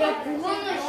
야, 그거는